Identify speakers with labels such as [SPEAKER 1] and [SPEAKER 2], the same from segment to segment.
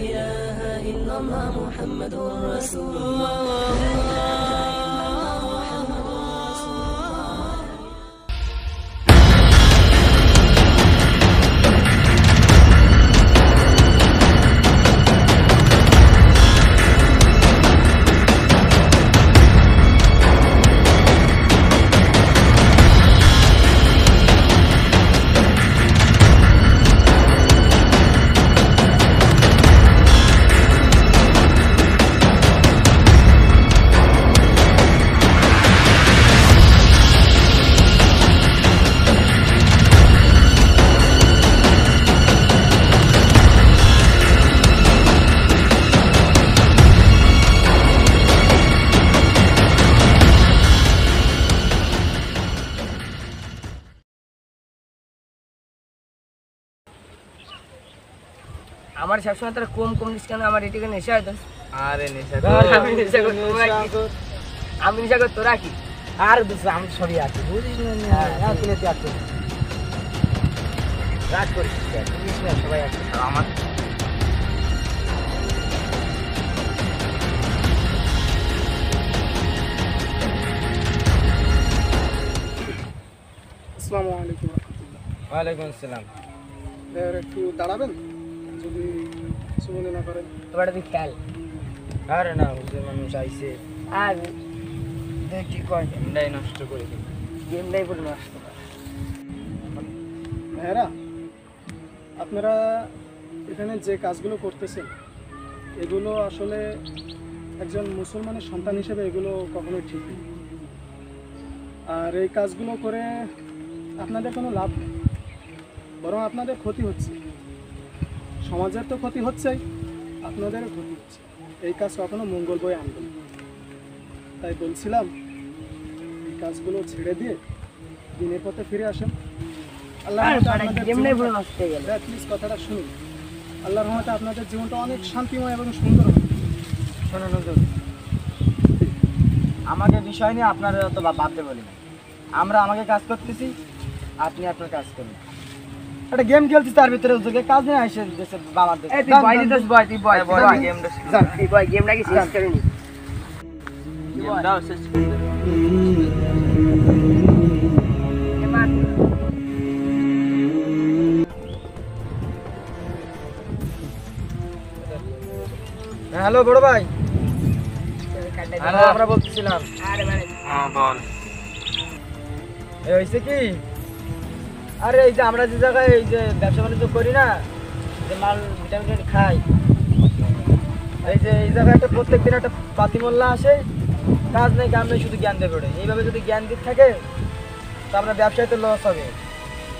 [SPEAKER 1] إله إلا الله محمد رسول الله.
[SPEAKER 2] আমার সবসময় তারা কম কম কেন? আমার এটিকে নেশা হয়তো
[SPEAKER 3] আরে নেশা
[SPEAKER 2] আমি নেশা করি তোরা কি? আমি নেশা করি তোরা কি?
[SPEAKER 3] আর দুসরা আমি সরি আছি বুঝিস না হ্যাঁ তুলে তুই আছি রাগ করিস সবাই আছে আমার
[SPEAKER 4] আসসালামু আলাইকুম।
[SPEAKER 3] ওয়ালাইকুম আসসালাম।
[SPEAKER 4] একটু দাঁড়াবেন? যদি কিছু মনে না করেন
[SPEAKER 2] তোরা তুই খেয়াল।
[SPEAKER 3] আরে না হুজুর মানুষ আইছে।
[SPEAKER 2] আর দেখ কি কয়
[SPEAKER 3] এমনি নষ্ট করে দিল
[SPEAKER 2] গেমটাই পুরো নষ্ট করে।
[SPEAKER 4] ভাইয়েরা আপনারা এখানে যে কাজগুলো করতেছেন এগুলো আসলে একজন মুসলমানের সন্তান হিসেবে এগুলো কখনোই ঠিক নেই। আর এই কাজগুলো করে আপনাদের কোনো লাভ নেই বরং আপনাদের ক্ষতি হচ্ছে। সমাজের তো ক্ষতি হচ্ছেই আপনাদেরও ক্ষতি হচ্ছে। এই কাজ কখনো মঙ্গল বয়ে আনবে তাই বলছিলাম এই কাজগুলো ছেড়ে দিয়ে দিনের পথে ফিরে আসেন। আল্লাহ
[SPEAKER 2] হয়ে
[SPEAKER 4] প্লিজ কথাটা শুনুন। আল্লাহর রহমতে আপনাদের জীবনটা অনেক শান্তিময় এবং সুন্দর হবে।
[SPEAKER 3] আমাকে বিষয় নিয়ে আপনারা অত ভাব- ভাবতে বলি না আমরা আমাকে কাজ করতেছি আপনি আপনার কাজ করুন। একটা গেম খেলছি তার ভিতরে হুজুরকে কাজ নিয়ে আসে দেশে বাবার দেশে।
[SPEAKER 2] এই তুই বয় দিতেস বয় তুই বয় তুই বয়
[SPEAKER 3] গেমটা
[SPEAKER 2] তুই বয় গেমটা কি শেষ করে। নি
[SPEAKER 3] গেমটাও শেষ করে? দেবে। হ্যালো বড় ভাই। হ্যাঁ, আমরা বলতেছিলাম।
[SPEAKER 2] আরে মানে
[SPEAKER 3] এই হয়েছে কি? আরে এই যে আমরা যে জায়গায় এই যে ব্যবসা বাণিজ্য করি না যে মাল ভিটামিন খাই। এই যে এই জায়গায় একটা প্রত্যেক দিন একটা পাতি মোল্লা আসে কাজ নেই কাম নেই শুধু জ্ঞান দেবে। এইভাবে যদি জ্ঞান দিতে থাকে তো আপনার ব্যবসায় তো লস হবে।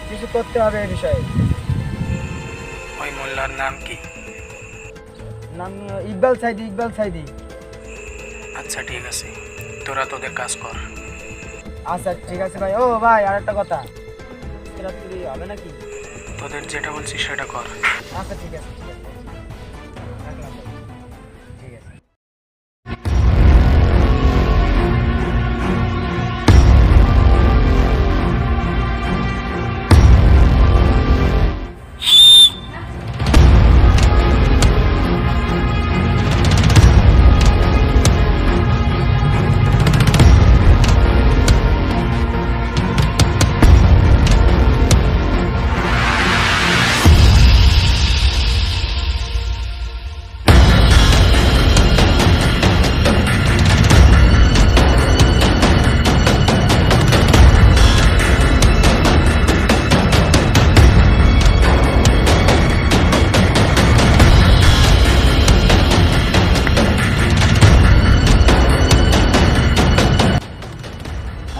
[SPEAKER 3] কিছু করতে হবে এই বিষয়ে।
[SPEAKER 5] ওই মোল্লার নাম কি?
[SPEAKER 3] নাম ইকবাল সাইদি ইকবাল সাইদি।
[SPEAKER 5] আচ্ছা ঠিক আছে। তোরা তোদের কাজ কর।
[SPEAKER 3] আচ্ছা ঠিক আছে ভাই। ও ভাই আর একটা কথা। রাত্রি হবে নাকি?
[SPEAKER 5] তোদের যেটা বলছি সেটা কর।
[SPEAKER 3] আচ্ছা ঠিক আছে ঠিক আছে।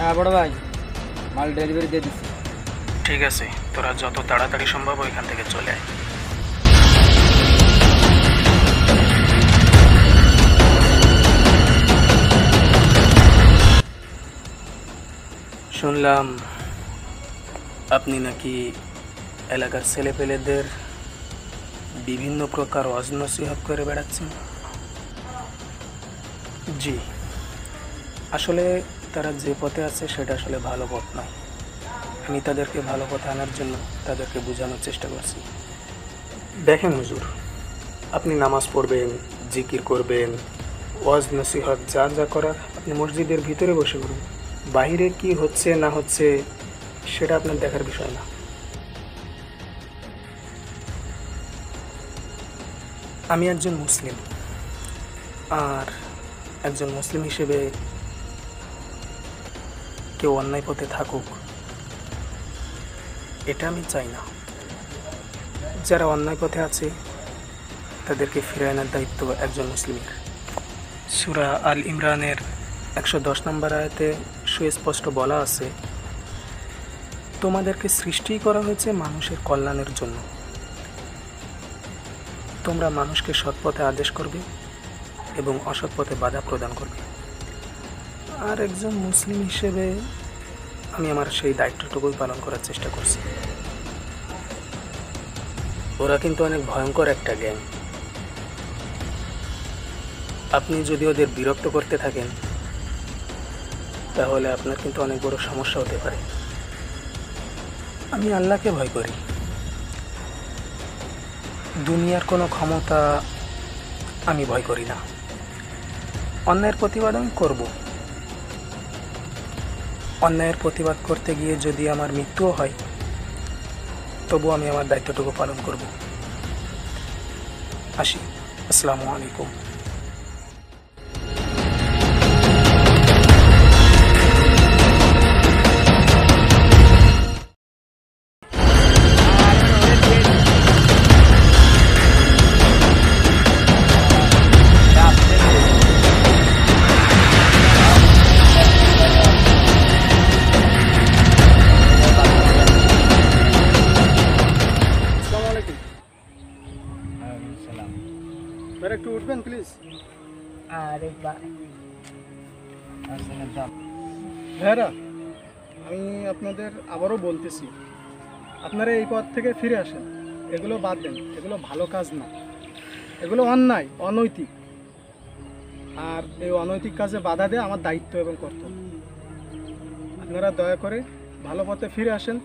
[SPEAKER 3] হ্যাঁ বড় ভাই। মাল ডেলিভারি দিয়ে দিচ্ছি
[SPEAKER 5] ঠিক আছে, তোরা যত তাড়াতাড়ি সম্ভব ওইখান থেকে চলে আয়। শুনলাম আপনি নাকি এলাকার ছেলেপেলেদের বিভিন্ন প্রকার অজনসিহত করে বেড়াচ্ছেন? জি। আসলে তারা যে পথে আছে, সেটা আসলে ভালো পথ নয়। আমি তাদেরকে ভালো পথে আনার জন্য তাদেরকে বোঝানোর চেষ্টা করছি। দেখেন হুজুর, আপনি নামাজ পড়বেন, জিকির করবেন, ওয়াজ, নসিহত, যা যা করার আপনি মসজিদের ভিতরে বসে করুন বাইরে কি হচ্ছে, না হচ্ছে, সেটা আপনার দেখার বিষয় না। আমি একজন মুসলিম, আর একজন মুসলিম হিসেবে কেউ অন্যায় পথে থাকুক, এটা আমি চাই না। যারা অন্যায় পথে আছে, তাদেরকে ফিরে আনার দায়িত্ব একজন মুসলিমের। সুরা আল ইমরানের একশো দশ নম্বর আয়াতে সুস্পষ্ট বলা আছে, তোমাদেরকে সৃষ্টি করা হয়েছে মানুষের কল্যাণের জন্য। তোমরা মানুষকে সৎপথে আদেশ করবে এবং অসৎ পথে বাধা প্রদান করবে। আর একজন মুসলিম হিসেবে আমি আমার সেই দায়িত্বটুকুই পালন করার চেষ্টা করছি। ওরা কিন্তু অনেক ভয়ঙ্কর একটা গ্যাং আপনি যদি ওদের বিরক্ত করতে থাকেন, তাহলে আপনার কিন্তু অনেক বড় সমস্যা হতে পারে। আমি আল্লাহকে ভয় করি। দুনিয়ার কোনো ক্ষমতা আমি ভয় করি না। অন্যায়ের প্রতিবাদ আমি করব। অন্যায়ের প্রতিবাদ করতে গিয়ে যদি আমার মৃত্যুও হয় তবু আমি আমার দায়িত্বটুকু পালন করব। আসি। আসসালামু আলাইকুম।
[SPEAKER 4] উঠবেন প্লিজ
[SPEAKER 2] আরে
[SPEAKER 4] ভাইরা আমি আপনাদের আবারও বলতেছি আপনারা এই পথ থেকে ফিরে আসেন। এগুলো বাদ দেন এগুলো ভালো কাজ না। এগুলো অন্যায় অনৈতিক। আর এই অনৈতিক কাজে বাধা দেওয়া আমার দায়িত্ব এবং কর্তব্য। আপনারা দয়া করে ভালো পথে ফিরে আসেন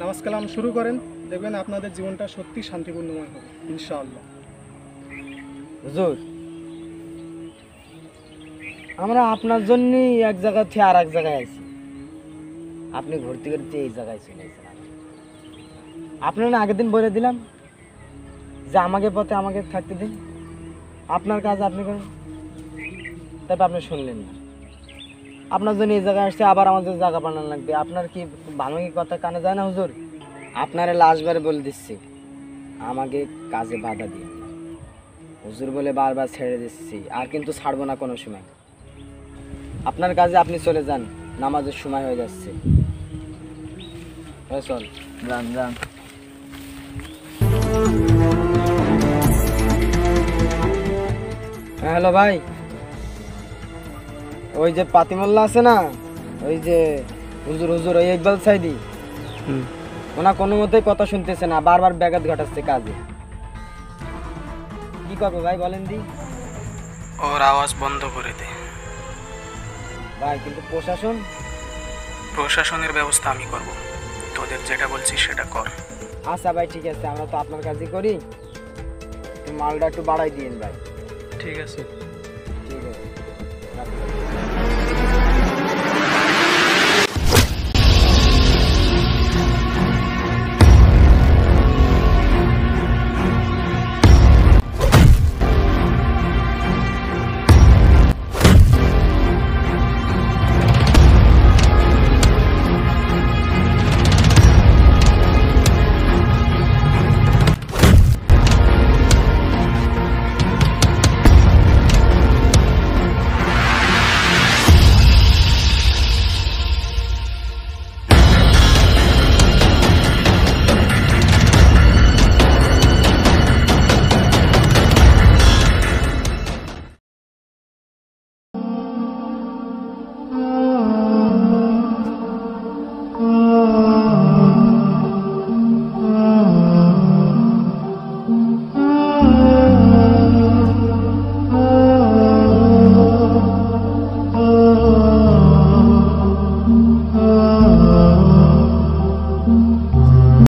[SPEAKER 4] নামাজ কালাম শুরু করেন দেখবেন আপনাদের জীবনটা সত্যি শান্তিপূর্ণময় হবে ইনশাআল্লাহ।
[SPEAKER 3] হুজুর। আমরা আপনার জন্যই এক জায়গা থেকে আর এক জায়গায় আছি আপনি ঘুরতে ঘুরতে এই জায়গায় চলে এসেছেন আপনার আগের দিন বলে দিলাম যে আমাকে পথে আমাকে থাকতে দিন। আপনার কাজ আপনি করেন। তারপর আপনি শুনলেন না। আপনার জন্য এই জায়গায় আসছে, আবার আমাদের জায়গা বানানো লাগবে। আপনার কি কি কথা কানে যায় না হুজুর? আপনারা লাস্টবারে বলে দিচ্ছি। আমাকে কাজে বাধা দিয়ে হুজুর বলে বারবার ছেড়ে দিচ্ছি আর কিন্তু ছাড়বো না কোনো সময়। আপনার কাজে আপনি চলে যান নামাজের সময় হয়ে যাচ্ছে। চল। যান যান। হ্যাঁ হ্যালো ভাই। ওই যে পাতিমোল্লা আছে না ওই যে হুজুর হুজুর ওই ইকবাল সাইদি। ওনা কোনো মতেই কথা শুনতেছে না বারবার ব্যাঘাত ঘটাচ্ছে কাজে। কি করব ভাই বলেন দি?
[SPEAKER 5] ওর আওয়াজ বন্ধ করে দে।
[SPEAKER 3] ভাই কিন্তু প্রশাসন?
[SPEAKER 5] প্রশাসনের ব্যবস্থা আমি করব। তোদের যেটা বলছি সেটা কর।
[SPEAKER 3] আচ্ছা ভাই ঠিক আছে আমরা তো আপনার কাজই করি। মালটা একটু বাড়াই দিন ভাই।
[SPEAKER 5] ঠিক আছে।
[SPEAKER 3] ঠিক আছে।